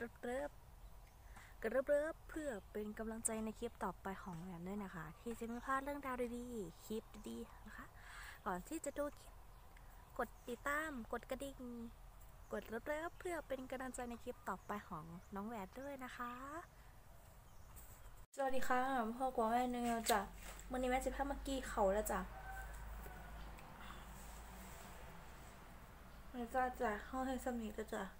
เริบกระเริบเริบเพื่อเป็นกำลังใจในคลิปต่อไปของแหวนด้วยนะคะ ที่จะไม่พลาดเรื่องราวดีๆคลิปดีๆนะคะ ก่อนที่จะดูคลิปกดติดตาม กดกระดิ่งกดเริบเริบเพื่อเป็นกำลังใจในคลิปต่อไปของน้องแหวนด้วยนะคะ สวัสดีค่ะพ่อกวางแม่เนื้อจ้ะวันนี้แม่จะพามากี้เขาแล้วจ้ะแม่จ้าจ้ะเข้าให้สมีก็จ้ะเขากะรถใส่ขอโทษที่ได้จับแล้วก็เ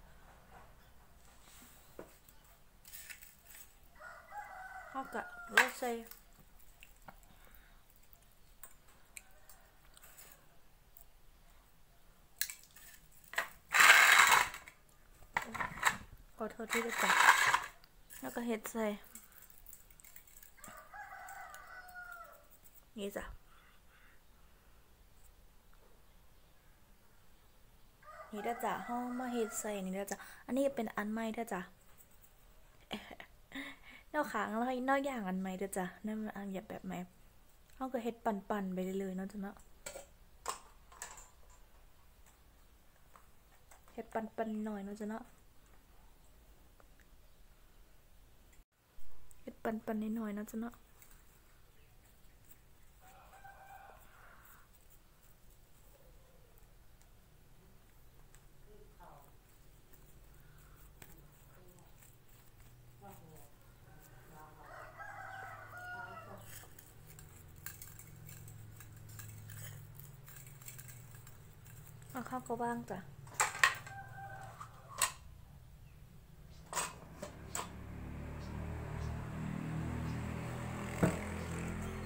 ห็ดใส่นี่จ้ะนี่ด้จ้ะห้องมาเห็ดใส่นี่ด้จ้ะอันนี้เป็นอันใหม่ด้จ้ะ นอกขางแล้วนอกอย่างอันไหมเด้อจ้ะนั่นมันอันแบบแบบไหมเขาก็เฮ็ดปั่นๆไปเรื่อยๆเนาะจ้ะเนาะเฮ็ดปั่นๆหน่อยเนาะจ้ะเนาะเฮ็ดปั่นๆนิดหน่อยเนาะจ้ะเนาะ เอาข้าวก็บ้างจ้ะ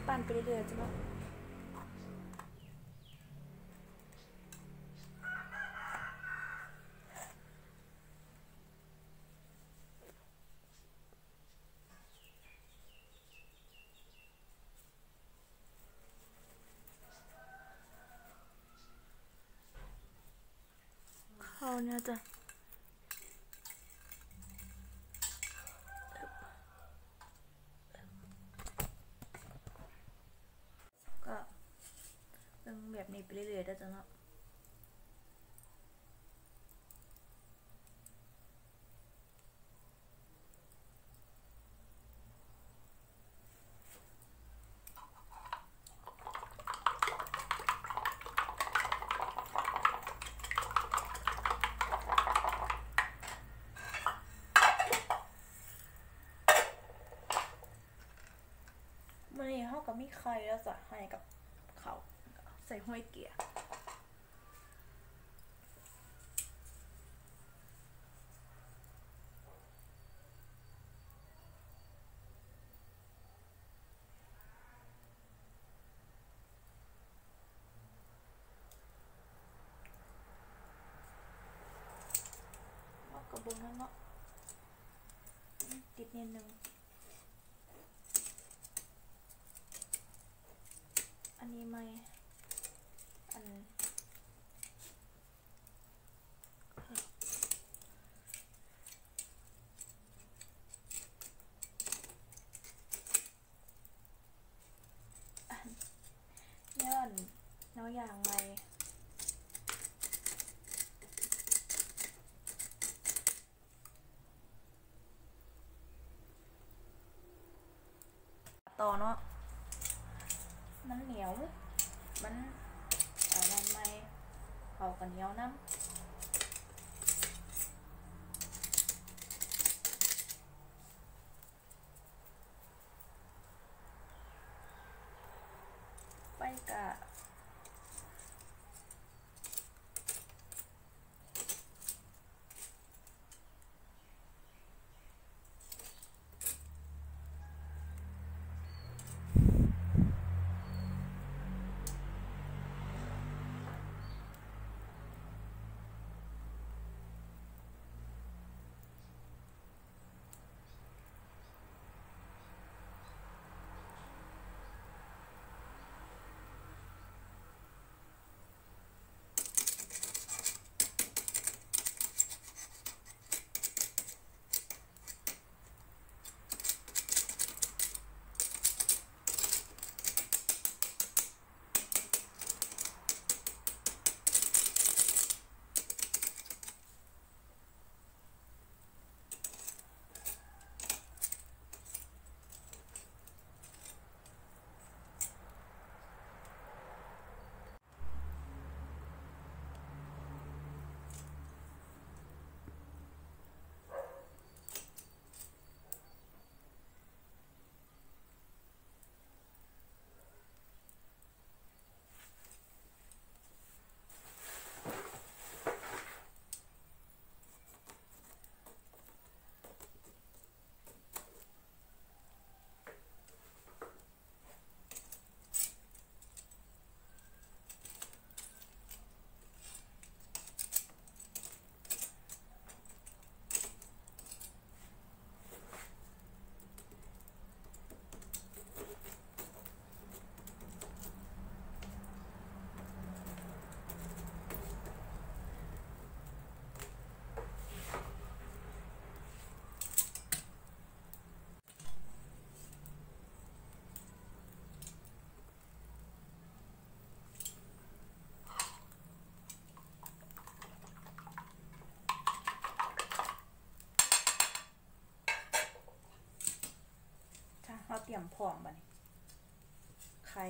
ปั่นไปเรื่อยๆจ้ะเนาะ เนี่ยจ้ะก็เป็นแบบนี้ไปเรื่อยๆได้จ้ะเนาะ มันนี้เขามีไข่แล้วจ้ะให้กับเขาใส่ห้อยเกียร์เอากระบุงนั่นเนาะติดนิดนึง อันนี้ ไมอันอันเนี่อนน้องอย่างไม่ต่อเนาะมันเหนียว มันเอ่อมันไม่ เขาเหนียวน้ำไปกะเตรียมพร้อมบัดนี้ไข่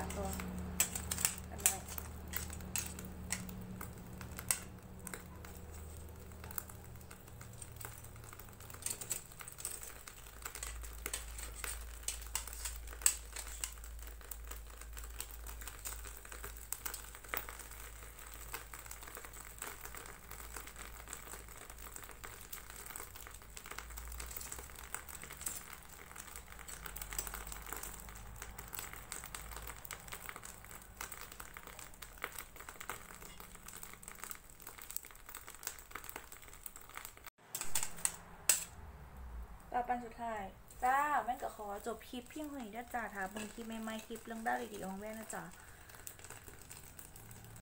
กะ อันสุดท้ายจ้าแม่ก็ขอจบคลิปเพียงเท่านี้วยจ้าถ้าเบางคลิปใหม่ๆคลิปเรื่องด้าดีๆของแม่นะจ้า